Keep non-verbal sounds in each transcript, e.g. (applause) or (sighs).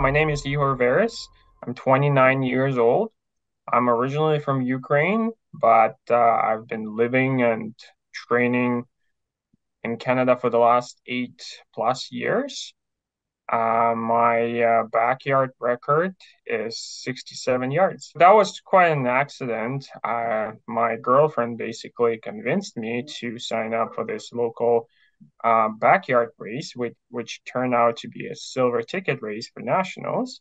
My name is Ihor Verys. I'm 29 years old. I'm originally from Ukraine, but uh, I've been living and training in Canada for the last eight plus years. Uh, my uh, backyard record is 67 yards. That was quite an accident. Uh, my girlfriend basically convinced me to sign up for this local uh, backyard race, which, which turned out to be a silver ticket race for nationals.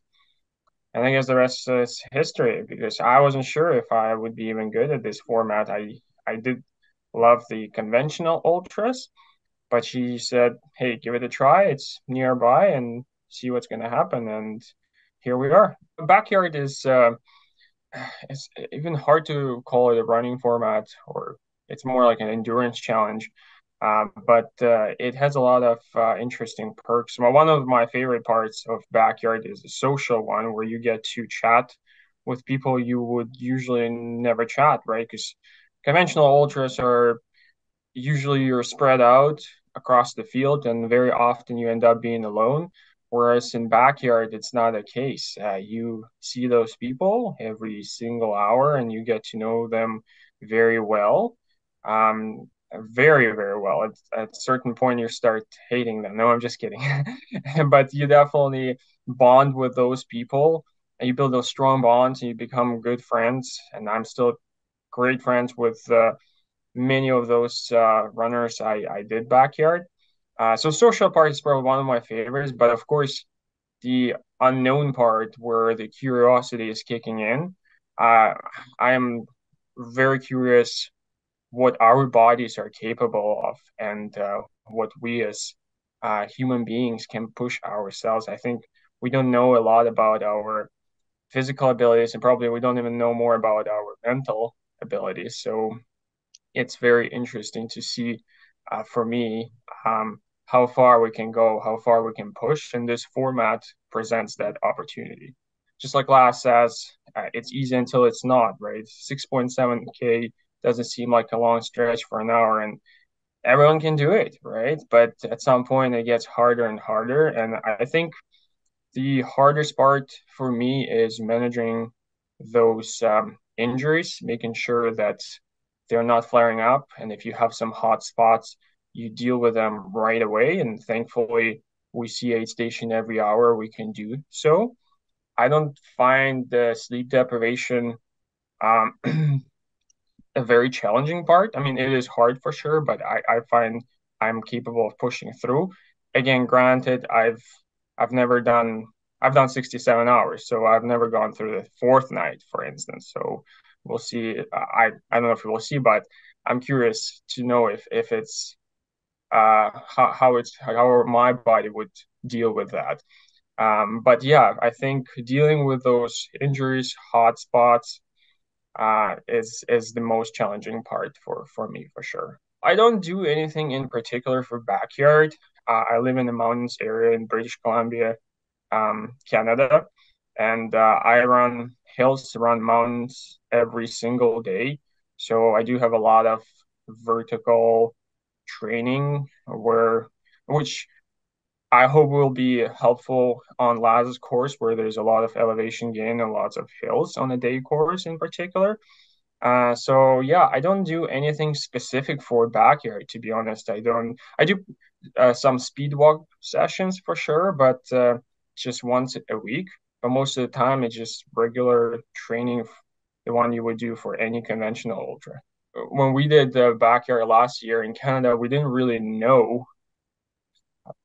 And I guess the rest is history because I wasn't sure if I would be even good at this format. I I did love the conventional ultras, but she said, "Hey, give it a try. It's nearby, and see what's going to happen." And here we are. Backyard is uh, (sighs) it's even hard to call it a running format, or it's more like an endurance challenge. Um, but uh, it has a lot of uh, interesting perks. Well, one of my favorite parts of backyard is the social one, where you get to chat with people you would usually never chat, right? Because conventional ultras are usually you're spread out across the field, and very often you end up being alone. Whereas in backyard, it's not the case. Uh, you see those people every single hour, and you get to know them very well. Um, very very well. At, at a certain point you start hating them. No i'm just kidding. (laughs) But you definitely bond with those people and you build those strong bonds and you become good friends. And i'm still great friends with uh, many of those uh, runners I, I did backyard. Uh, so social part is probably one of my favorites but of course the unknown part where the curiosity is kicking in. Uh, i am very curious what our bodies are capable of and uh, what we as uh, human beings can push ourselves. I think we don't know a lot about our physical abilities, and probably we don't even know more about our mental abilities. So it's very interesting to see, uh, for me, um, how far we can go, how far we can push, and this format presents that opportunity. Just like Laz says, uh, it's easy until it's not, right? 6.7K doesn't seem like a long stretch for an hour and everyone can do it right? But at some point it gets harder and harder and i think the hardest part for me is managing those um, injuries making sure that they're not flaring up and if you have some hot spots you deal with them right away and thankfully we see aid station every hour we can do so. I don't find the sleep deprivation um, (clears throat) a very challenging part. I mean, it is hard for sure, but I, I find I'm capable of pushing through. Again, granted, I've I've never done I've done 67 hours, so I've never gone through the fourth night, for instance. So we'll see. I I don't know if we'll see, but I'm curious to know if if it's uh how how it's how my body would deal with that. Um, but yeah, I think dealing with those injuries, hot spots, uh, is is the most challenging part for for me for sure. I don't do anything in particular for backyard. Uh, I live in the mountains area in British Columbia, um, Canada, and uh, I run hills, run mountains every single day. So I do have a lot of vertical training where which I hope it will be helpful on Laz's course where there's a lot of elevation gain and lots of hills on the day course in particular. Uh, so yeah, I don't do anything specific for backyard to be honest. I don't. I do uh, some speed walk sessions for sure, but uh, just once a week. But most of the time, it's just regular training, the one you would do for any conventional ultra. When we did the backyard last year in Canada, we didn't really know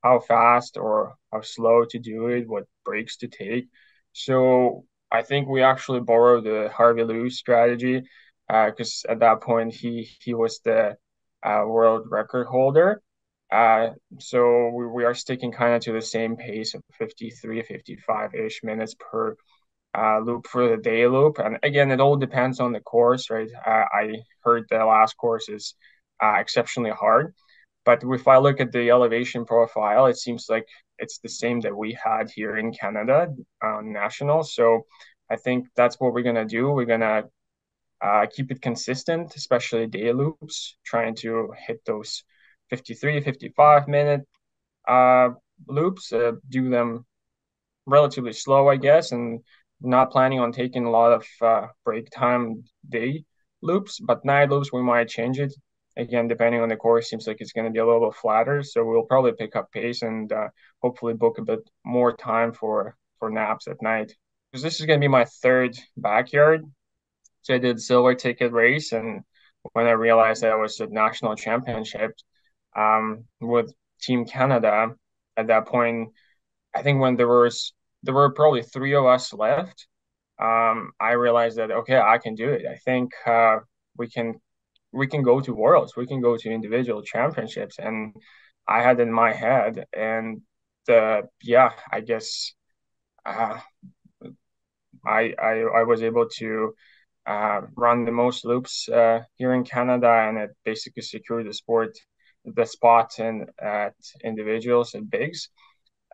how fast or how slow to do it, what breaks to take. So I think we actually borrowed the Harvey Lewis strategy because uh, at that point he he was the uh, world record holder. Uh, so we, we are sticking kind of to the same pace of 53, 55 ish minutes per uh, loop for the day loop. And again, it all depends on the course, right? I heard the Laz course is uh, exceptionally hard. But if I look at the elevation profile, it seems like it's the same that we had here in Canada on national. So I think that's what we're gonna do. We're gonna uh, keep it consistent, especially day loops, trying to hit those 53, 55 minute uh, loops, uh, do them relatively slow, I guess, and not planning on taking a lot of uh, break time day loops, but night loops we might change it again depending on the course. Seems like it's going to be a little bit flatter, so we'll probably pick up pace and uh, hopefully book a bit more time for for naps at night. Because this is going to be my third backyard, so I did silver ticket race, and when I realized that was at national championship um, with Team Canada at that point I think when there was there were probably three of us left, um, I realized that okay, I can do it. I think uh, we can we can go to worlds, we can go to individual championships, and I had in my head, and the yeah, I guess uh, I, I I was able to uh, run the most loops uh, here in Canada, and it basically secured the sport the spot in at individuals and bigs.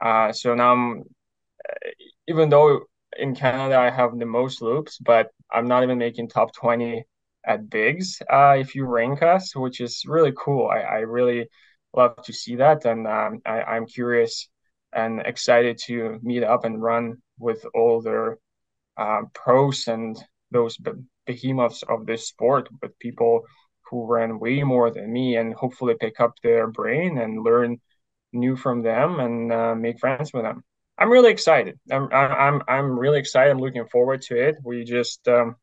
Uh, so now I'm, even though in Canada I have the most loops, but I'm not even making top 20 at bigs uh, if you rank us, which is really cool. I, I really love to see that. And um, I, I'm curious and excited to meet up and run with all their uh, pros and those behemoths of this sport with people who ran way more than me and hopefully pick up their brain and learn new from them and uh, make friends with them. I'm really excited. I'm I'm I'm really excited. I'm looking forward to it. We just um,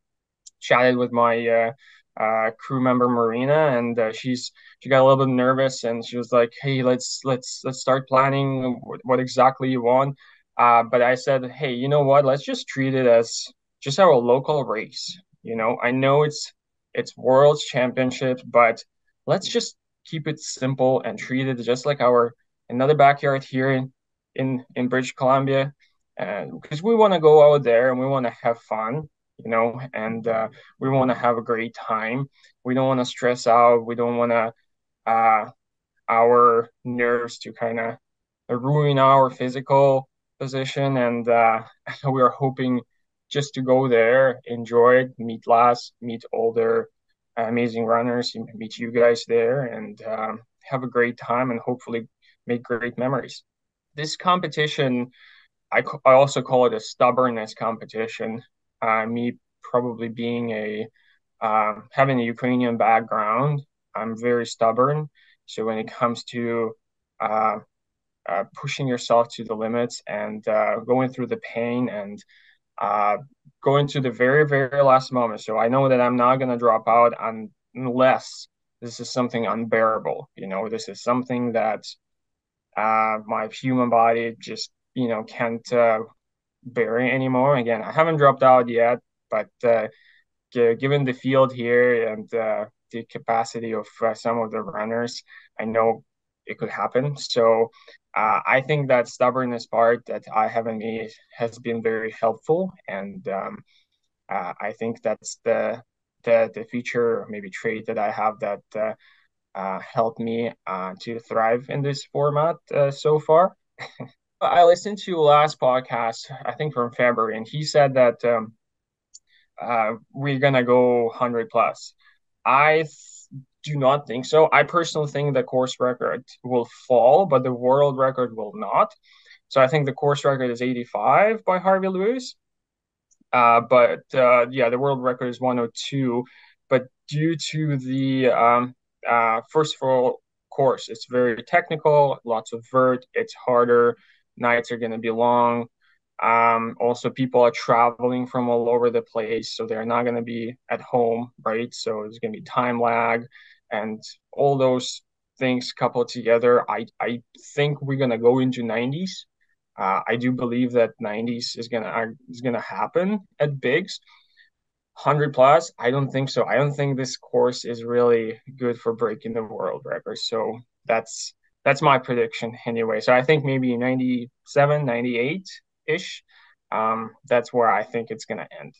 chatted with my uh, uh, crew member Marina, and uh, she's she got a little bit nervous, and she was like, "Hey, let's let's let's start planning what exactly you want." Uh, but I said, "Hey, you know what? Let's just treat it as just our local race. You know, I know it's it's World's Championship, but let's just keep it simple and treat it just like our another backyard here in in, in British Columbia, because we want to go out there and we want to have fun, you know, and uh, we want to have a great time. We don't want to stress out. We don't want to uh, our nerves to kind of ruin our physical position, and uh, (laughs) we are hoping just to go there, enjoy it, meet Laz, meet older amazing runners, meet you guys there, and um, have a great time, and hopefully make great memories. This competition, I, I also call it a stubbornness competition. Uh, me probably being a uh, having a Ukrainian background, I'm very stubborn. So when it comes to uh, uh pushing yourself to the limits and uh, going through the pain and uh, going to the very very last moment, so I know that I'm not gonna drop out unless this is something unbearable. You know, this is something that uh, my human body just you know can't bear anymore. Again, I haven't dropped out yet, but uh, given the field here and uh, the capacity of uh, some of the runners, I know it could happen. So uh, I think that stubbornness part that I haven't made has been very helpful, and um, uh, I think that's the the the feature maybe trait that I have that uh, helped me to thrive in this format so far. (laughs) I listened to Laz's podcast, I think from February, and he said that um, uh, we're gonna go 100 plus. I th- do not think so. I personally think the course record will fall, but the world record will not. So I think the course record is 85 by Harvey Lewis. Uh, but uh, yeah, the world record is 102. But due to the um, uh, first of all, course, it's very technical, lots of vert, it's harder, nights are going to be long. Um, also, people are traveling from all over the place, so they're not going to be at home, right? So there's going to be time lag, and all those things coupled together. I I think we're going to go into 90s. Uh, I do believe that 90s is gonna is gonna happen at bigs. 100 plus i don't think so i don't think this course is really good for breaking the world record so that's that's my prediction anyway. So i think maybe 97 98 ish um, that's where i think it's going to end